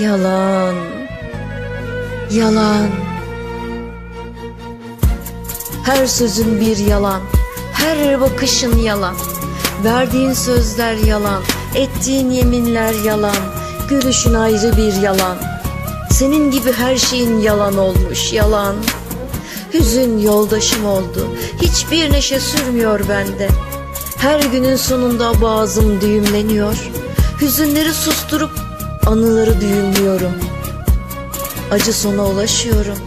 Yalan. Yalan. Her sözün bir yalan. Her bakışın yalan. Verdiğin sözler yalan. Ettiğin yeminler yalan. Gülüşün ayrı bir yalan. Senin gibi her şeyin yalan olmuş yalan. Hüzün yoldaşım oldu. Hiçbir neşe sürmüyor bende. Her günün sonunda boğazım düğümleniyor. Hüzünleri susturup anıları düğümlüyorum. Acı sona ulaşıyorum.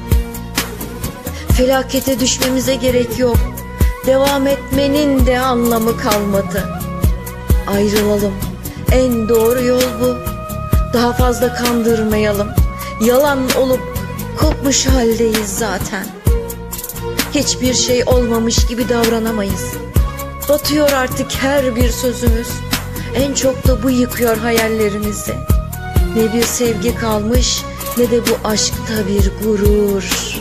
Felakete düşmemize gerek yok. Devam etmenin de anlamı kalmadı. Ayrılalım. En doğru yol bu. Daha fazla kandırmayalım. Yalan olup kopmuş haldeyiz zaten. Hiçbir şey olmamış gibi davranamayız. Batıyor artık her bir sözümüz. En çok da bu yıkıyor hayallerimizi. Ne bir sevgi kalmış ne de bu aşkta bir gurur.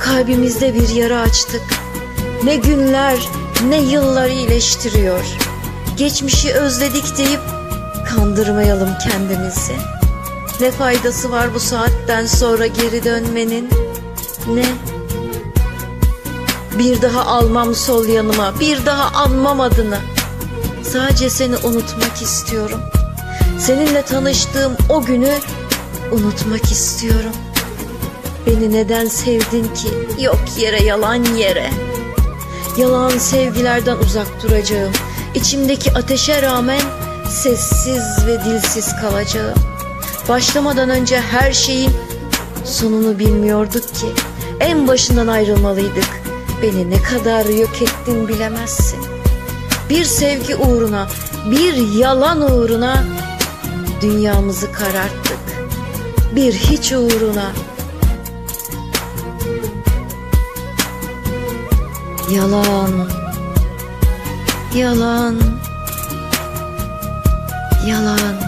Kalbimizde bir yara açtık. Ne günler ne yıllar iyileştiriyor. Geçmişi özledik deyip kandırmayalım kendimizi. Ne faydası var bu saatten sonra geri dönmenin? Ne? Bir daha almam sol yanıma, bir daha anmam adını. Sadece seni unutmak istiyorum. Seninle tanıştığım o günü unutmak istiyorum. Beni neden sevdin ki? Yok yere yalan yere. Yalan sevgilerden uzak duracağım. İçimdeki ateşe rağmen sessiz ve dilsiz kalacağım. Başlamadan önce her şeyin sonunu bilmiyorduk ki. En başından ayrılmalıydık. Beni ne kadar yok ettin bilemezsin. Bir sevgi uğruna, bir yalan uğruna dünyamızı kararttık. Bir hiç uğruna. Yalan. Yalan. Yalan